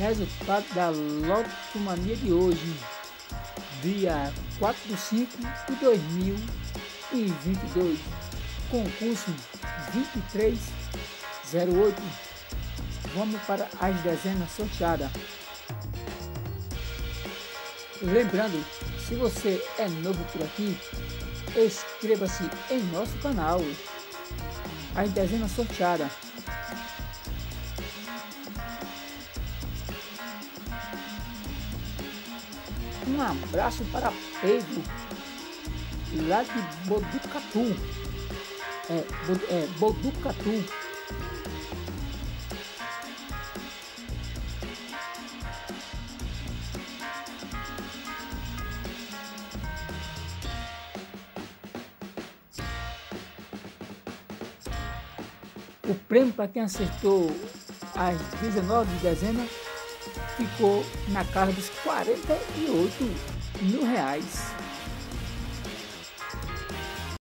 Resultado da Lotomania de hoje, dia 4 de 5 de 2022, concurso 2308. Vamos para as dezenas sorteadas. Lembrando, se você é novo por aqui, inscreva-se em nosso canal. As dezenas sorteadas. Um abraço para Pedro, lá de Boducatu. É, é Boducatu. O prêmio para quem acertou as 19 de dezembro ficou na casa dos 48 mil reais.